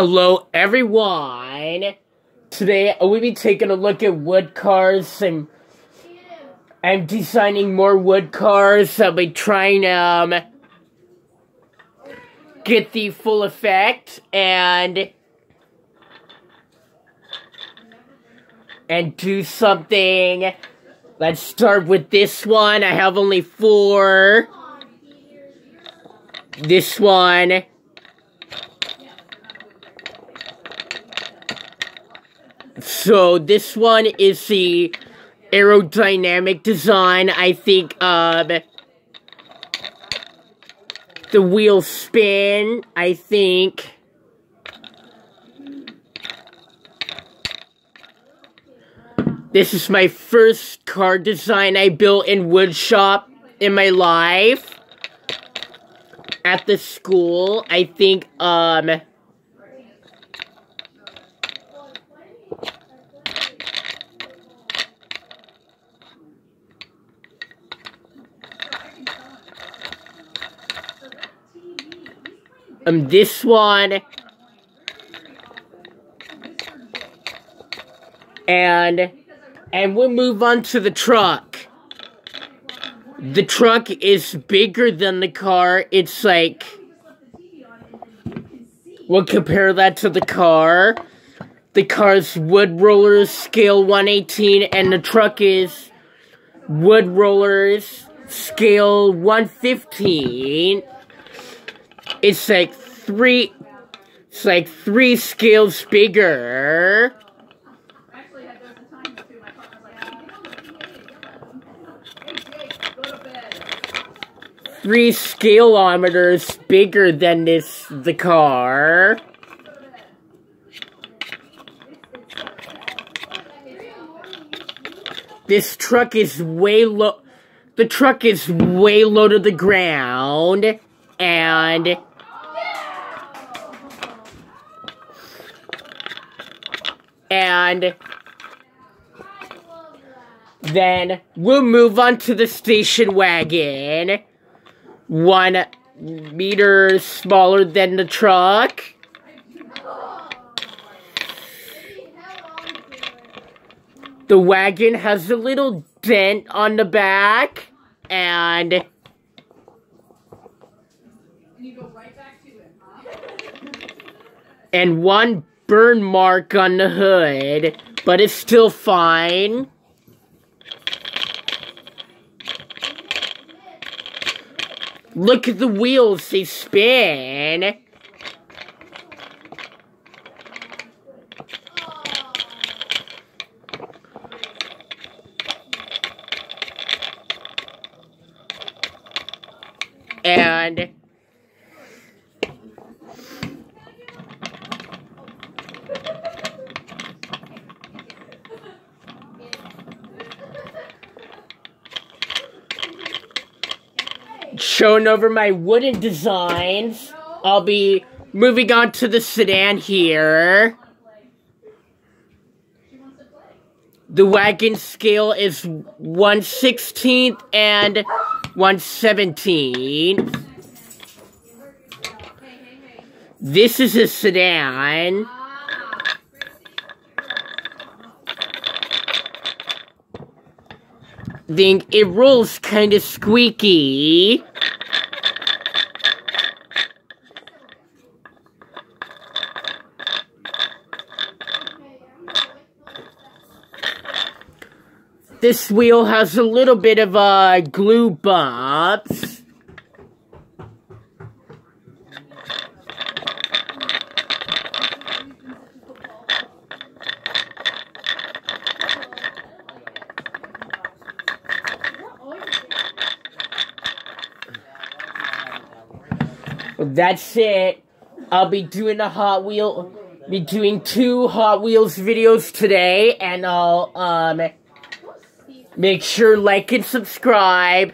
Hello, everyone. Today we'll be taking a look at wood cars and I'm designing more wood cars. I'll be trying to um, get the full effect and and do something. Let's start with this one. I have only four. This one. So this one is the aerodynamic design. I think um, the wheel spin. I think. This is my first car design I built in woodshop in my life. At the school, I think, um... Um, this one... And... And we'll move on to the truck. The truck is bigger than the car. It's like... We'll compare that to the car. The car's Woodrollers scale 118 and the truck is Woodrollers scale 115. It's like three... It's like three scales bigger. three scaleometers bigger than this the car. This truck is way low. The truck is way low to the ground, and and then we'll move on to the station wagon one meter smaller than the truck. The wagon has a little dent on the back, and... And one burn mark on the hood, but it's still fine. Look at the wheels, they spin. And... showing over my wooden designs. I'll be moving on to the sedan here. The wagon scale is 1 16th and 1 17th. This is a sedan. Think it rolls kind of squeaky. This wheel has a little bit of uh, glue bumps. That's it. I'll be doing a Hot Wheel, be doing two Hot Wheels videos today, and I'll, um, Make sure like and subscribe.